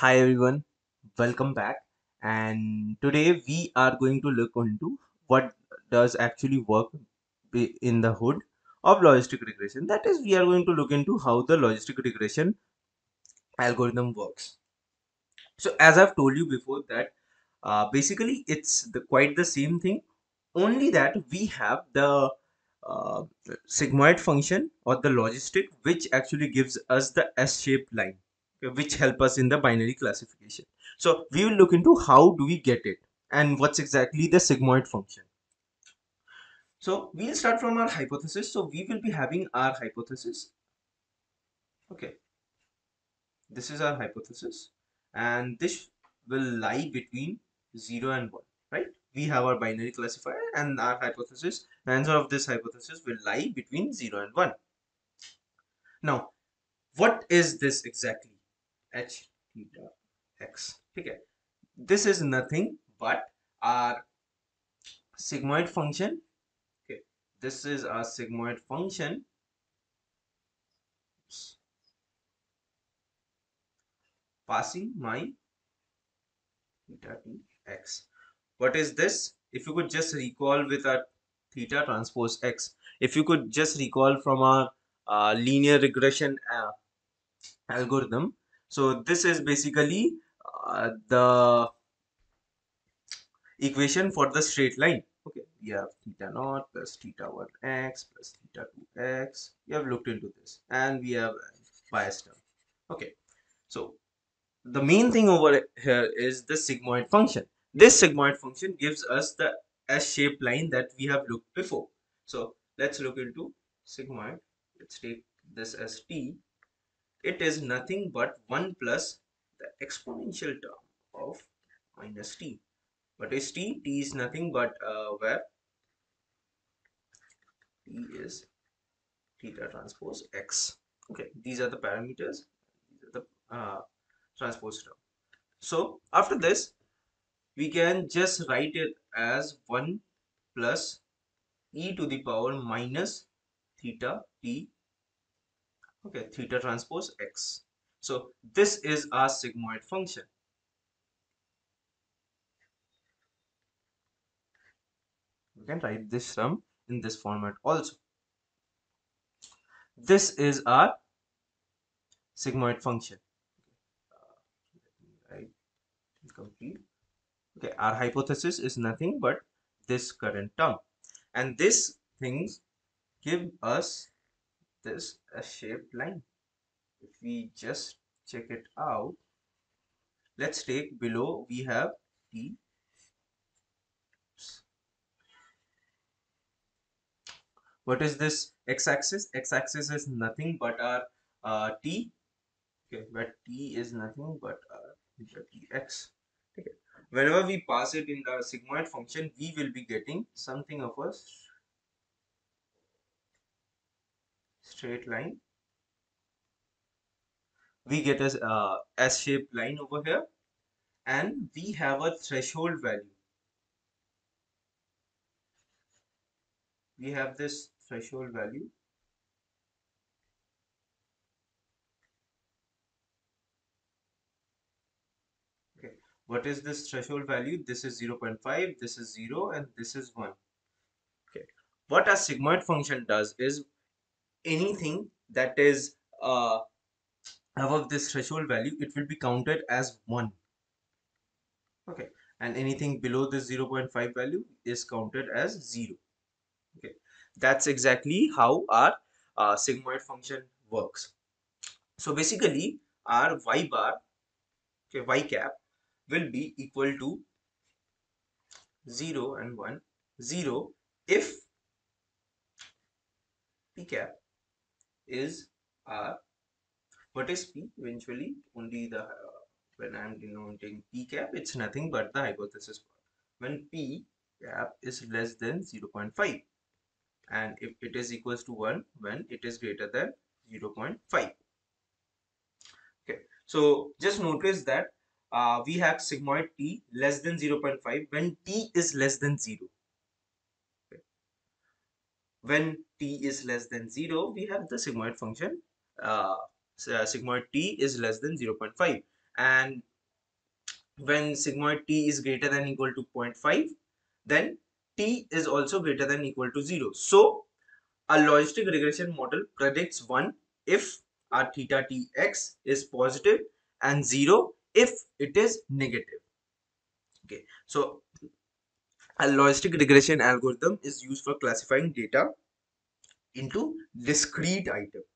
Hi everyone, welcome back. And today we are going to look into what does actually work in the hood of logistic regression. That is, we are going to look into how the logistic regression algorithm works. So, as I've told you before, that uh, basically it's the, quite the same thing, only that we have the uh, sigmoid function or the logistic which actually gives us the S-shaped line which help us in the binary classification. So we will look into how do we get it and what's exactly the sigmoid function. So we'll start from our hypothesis. So we will be having our hypothesis. Okay, this is our hypothesis and this will lie between 0 and 1, right? We have our binary classifier and our hypothesis, the answer of this hypothesis will lie between 0 and 1. Now, what is this exactly? H theta x. Okay, this is nothing but our sigmoid function. Okay, this is our sigmoid function. Passing my theta t x. What is this? If you could just recall with our theta transpose x, if you could just recall from our uh, linear regression uh, algorithm, so this is basically uh, the equation for the straight line. Okay, we have theta naught plus theta 1 x plus theta 2 x. We have looked into this and we have bias term. Okay, so the main thing over here is the sigmoid function. This sigmoid function gives us the S-shaped line that we have looked before. So let's look into sigmoid. Let's take this as t. It is nothing but 1 plus the exponential term of minus t. What is t? t is nothing but uh, where t is theta transpose x. Okay, these are the parameters. These are the uh, transpose term. So after this, we can just write it as 1 plus e to the power minus theta t okay theta transpose x. So this is our sigmoid function. We can write this term in this format also. This is our sigmoid function. Complete. Okay our hypothesis is nothing but this current term. And this things give us this a shaped line? If we just check it out let's take below we have t. What is this x-axis? X-axis is nothing but our uh, t. Okay but t is nothing but our tx okay. Whenever we pass it in the sigmoid function we will be getting something of a straight line. We get a uh, s-shaped line over here. And we have a threshold value. We have this threshold value. Okay. What is this threshold value? This is 0.5 this is 0 and this is 1 okay. What a sigmoid function does is anything that is uh, above this threshold value it will be counted as 1 okay. And anything below this 0.5 value is counted as 0 okay. That's exactly how our uh, sigmoid function works. So basically our y bar okay y cap will be equal to 0 and 1 0 if p cap is our what is p eventually only the uh, when i'm denoting p cap it's nothing but the hypothesis when p cap is less than 0.5 and if it is equals to 1 when it is greater than 0.5 okay so just notice that uh, we have sigmoid t less than 0.5 when t is less than 0 okay. when t is less than 0 we have the sigmoid function. Uh, uh, sigmoid t is less than 0.5 and when sigmoid t is greater than equal to 0.5 then t is also greater than equal to 0 so a logistic regression model predicts 1 if our theta tx is positive and 0 if it is negative. Okay so a logistic regression algorithm is used for classifying data into discrete items